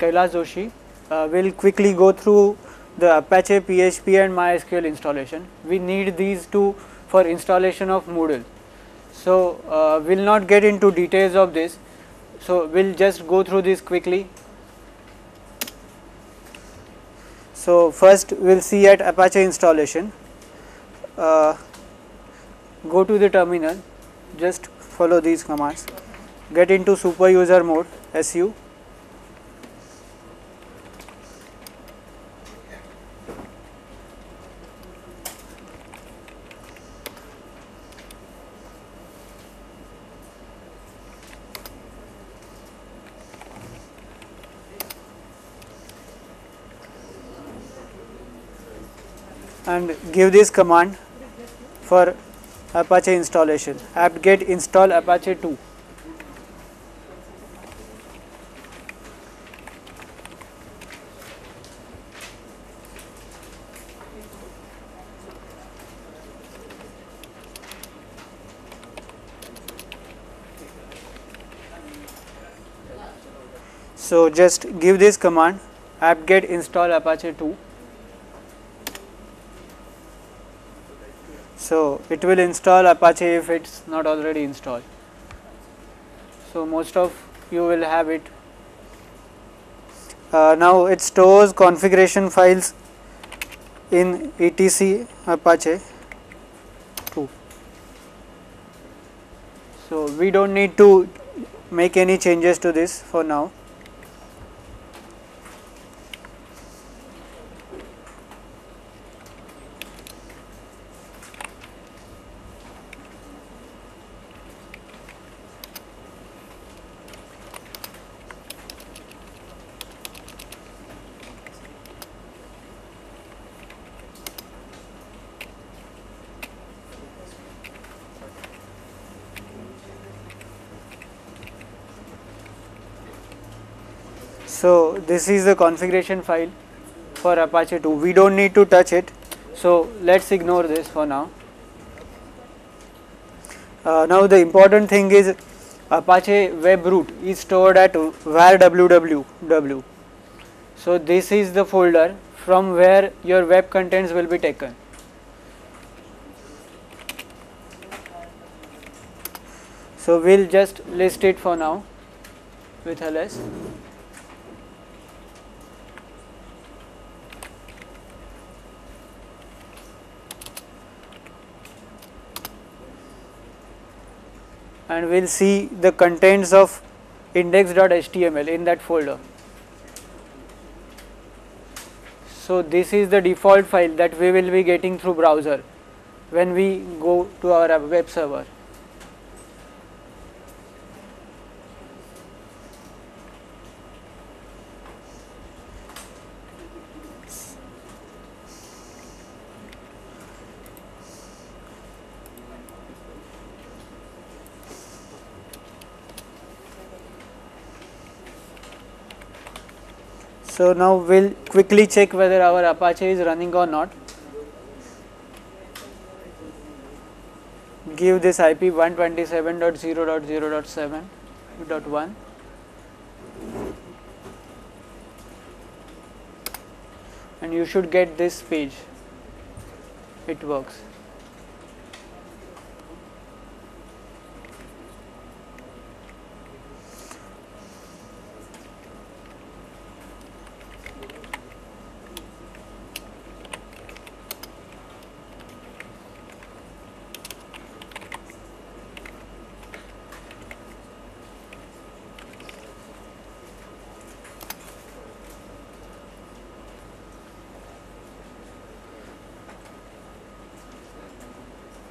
Kailash Joshi. Uh, we'll quickly go through the Apache PHP and MySQL installation. We need these two for installation of Moodle. So, uh, we'll not get into details of this. So, we'll just go through this quickly. So, first we'll see at Apache installation. Uh, go to the terminal, just follow these commands. Get into super user mode, SU. and give this command for Apache installation apt-get install Apache 2. So, just give this command apt-get install Apache 2 So, it will install Apache if it is not already installed. So, most of you will have it. Uh, now, it stores configuration files in etc Apache 2. So, we do not need to make any changes to this for now. So, this is the configuration file for Apache 2. We do not need to touch it. So, let us ignore this for now. Uh, now, the important thing is Apache web root is stored at var www. So, this is the folder from where your web contents will be taken. So, we will just list it for now with ls. And we will see the contents of index.html in that folder. So, this is the default file that we will be getting through browser when we go to our web server. So, now we will quickly check whether our Apache is running or not. Give this IP 127.0.0.7.1 and you should get this page, it works.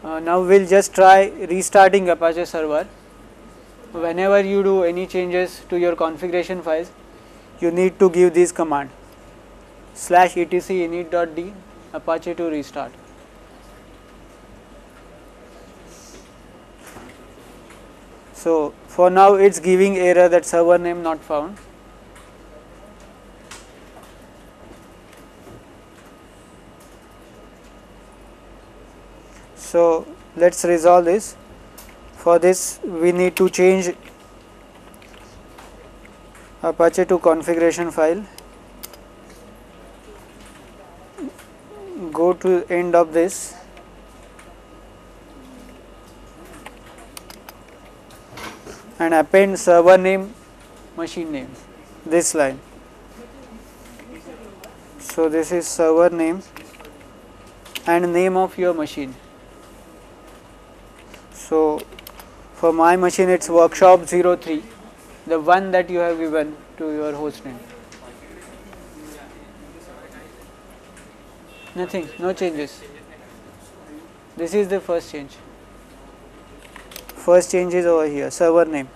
Uh, now we will just try restarting Apache server. Whenever you do any changes to your configuration files, you need to give this command slash etc init.d apache 2 restart. So, for now it is giving error that server name not found. So, let us resolve this. For this we need to change Apache 2 configuration file. Go to end of this. And append server name machine name this line. So this is server name and name of your machine so for my machine it's workshop 03 the one that you have given to your host name. Nothing no changes. This is the first change. First change is over here server name.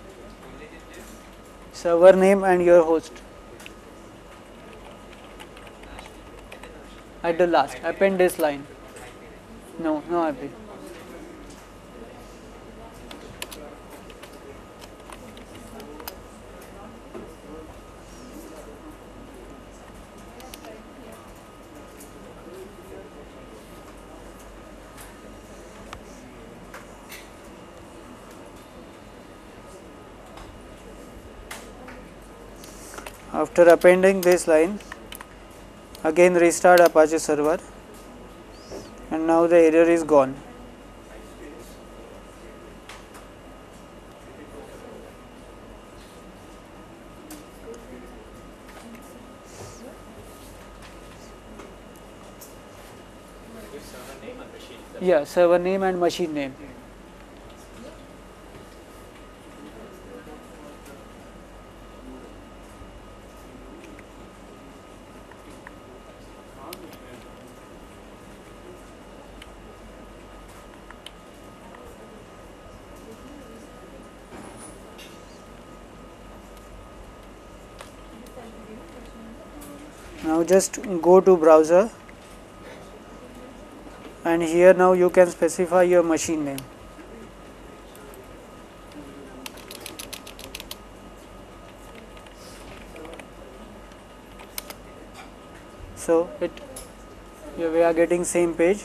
Server name and your host. At the last append this line. No no happy after appending this line again restart apache server and now the error is gone. Yeah server name and machine name just go to browser and here now you can specify your machine name. So it we are getting same page.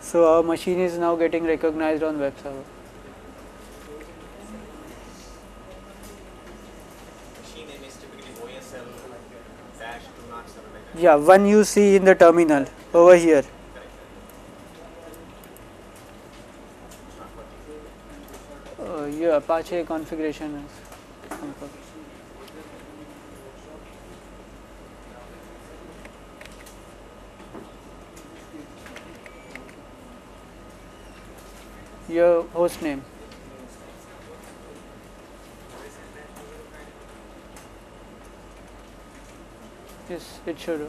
So our machine is now getting recognized on web server Machine name is typically OSL dash do not serve like that. Yeah one you see in the terminal over here. Uh, yeah apache configuration is your host name yes it should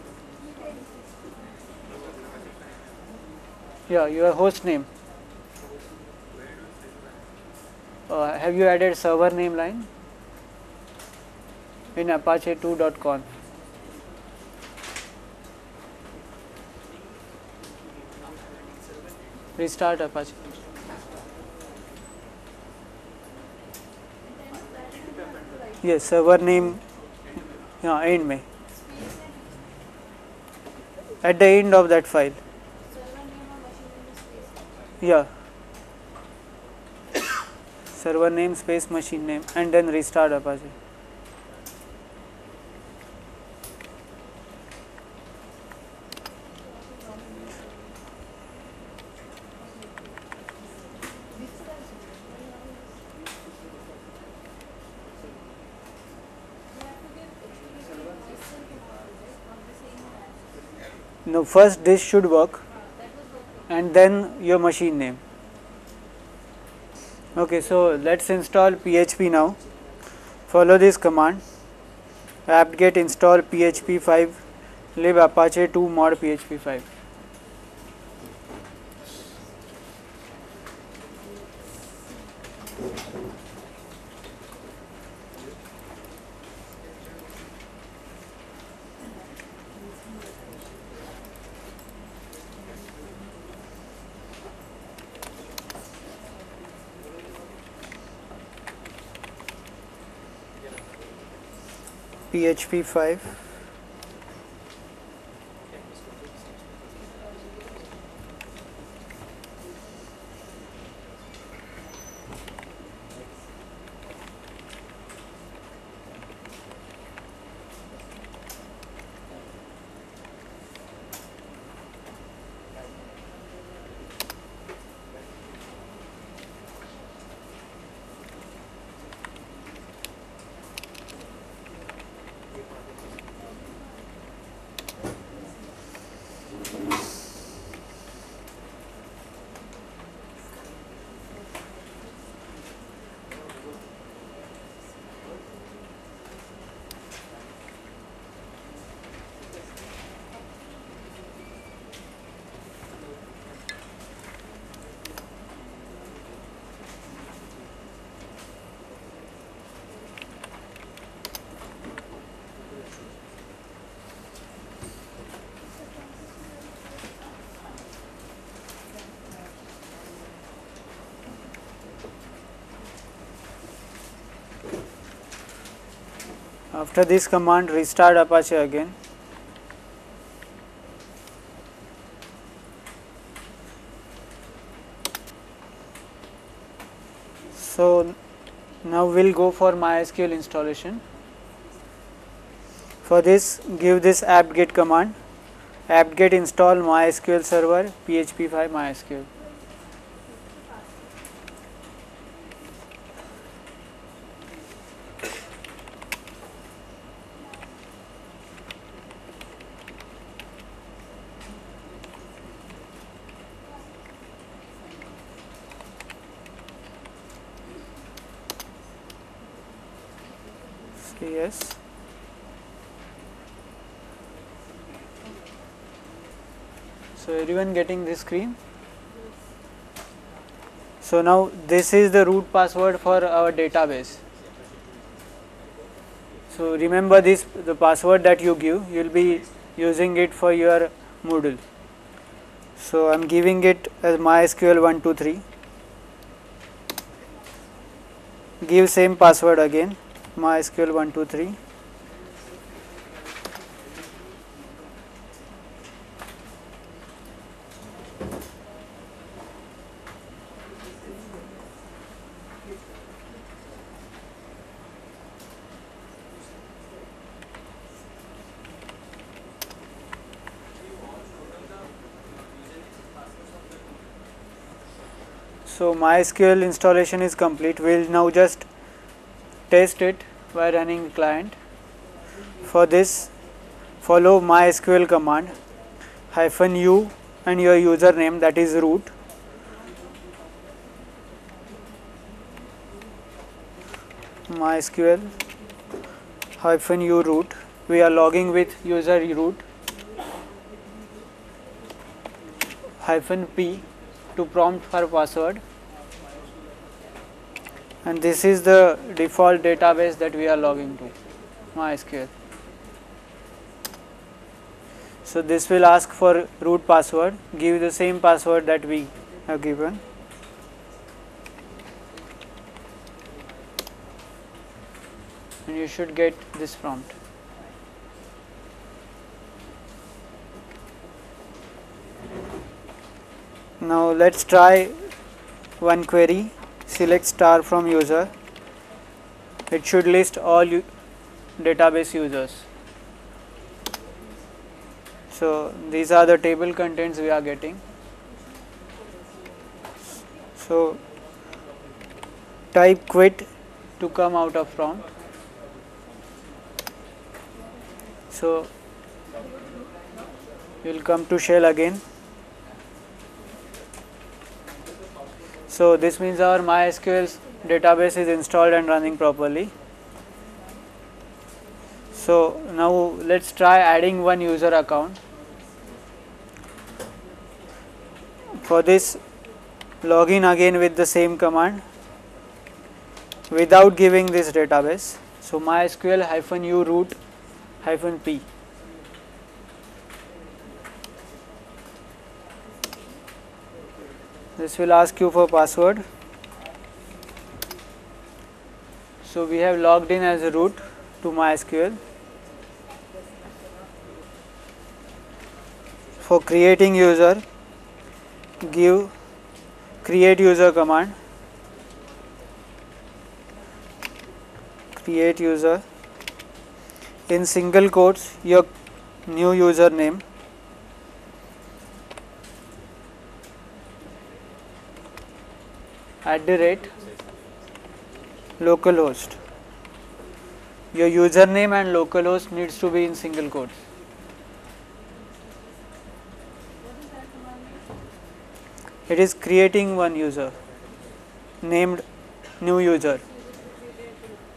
yeah your host name. Uh, have you added server name line? In apache 2.conf restart apache. Yes server name. Yeah end में at the end of that file. Yeah. Server name space machine name and then restart apache know first this should work and then your machine name. Okay so let's install PHP now. Follow this command. Apt-get install php5 lib apache 2 mod php5 php 5 after this command restart apache again. So now we'll go for mysql installation. For this give this apt-get command. Apt-get install mysql server php5 mysql yes. So everyone getting this screen? So now this is the root password for our database. So remember this the password that you give you will be using it for your Moodle. So I'm giving it as MySQL 123 give same password again MySQL 123 So MySQL installation is complete. We'll now just test it by running client. For this, follow MySQL command hyphen u and your username that is root. MySQL hyphen u root. We are logging with user root hyphen p to prompt for password and this is the default database that we are logging to MySQL. So this will ask for root password, give the same password that we have given. And you should get this prompt. Now let's try one query select star from user. It should list all database users. So these are the table contents we are getting. So type quit to come out of prompt. So you will come to shell again So this means our MySQL database is installed and running properly. So now let's try adding one user account. For this login again with the same command without giving this database. So MySQL hyphen u root hyphen p. this will ask you for password. So we have logged in as a root to MySQL for creating user give create user command create user. In single quotes your new username at the rate localhost. Your username and localhost needs to be in single quotes. It is creating one user named new user.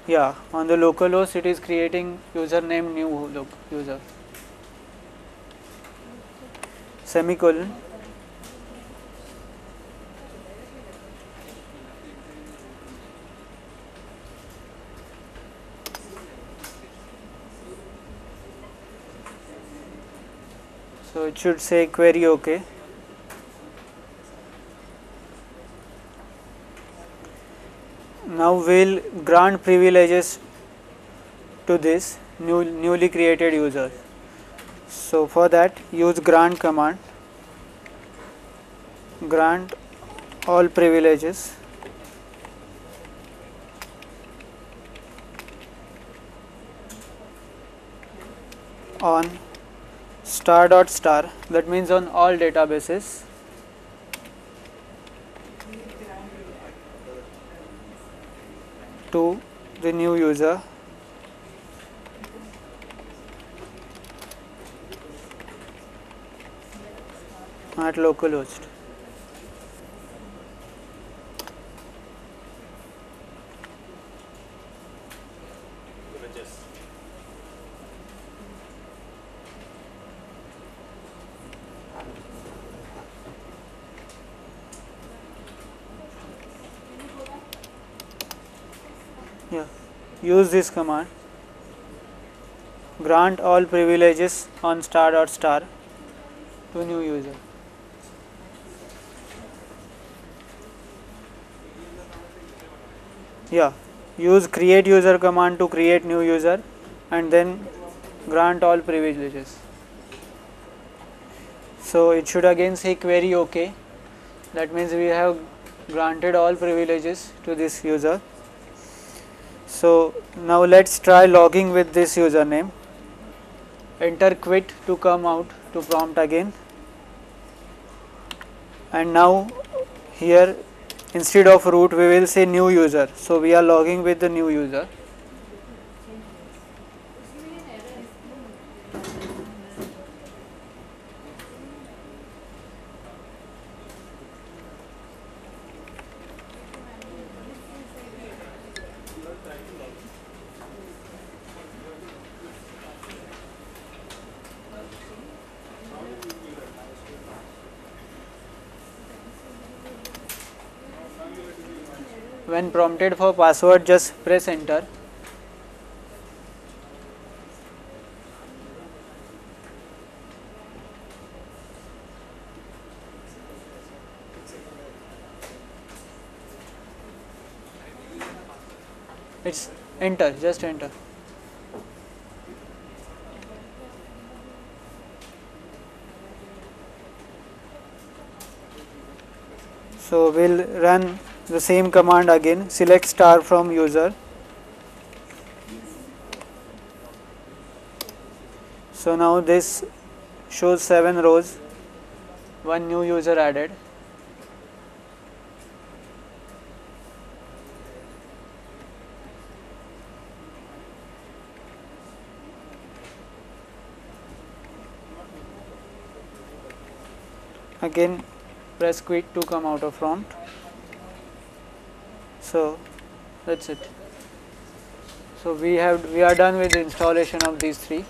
Yeah, on the localhost it is creating username new user. Semicolon it should say query ok. Now we'll grant privileges to this new newly created user. So for that use grant command. Grant all privileges. On star dot star that means on all databases to the new user at localhost. Images. Yeah, use this command. Grant all privileges on star dot star to new user. Yeah, use create user command to create new user and then grant all privileges. So it should again say query OK. That means we have granted all privileges to this user. So now let's try logging with this username. Enter quit to come out to prompt again. And now here instead of root we will say new user. So we are logging with the new user. When prompted for password just press enter. It's enter, just enter. So we'll run the same command again select star from user. So now this shows 7 rows one new user added. Again press quit to come out of prompt so that's it. So we have we are done with the installation of these three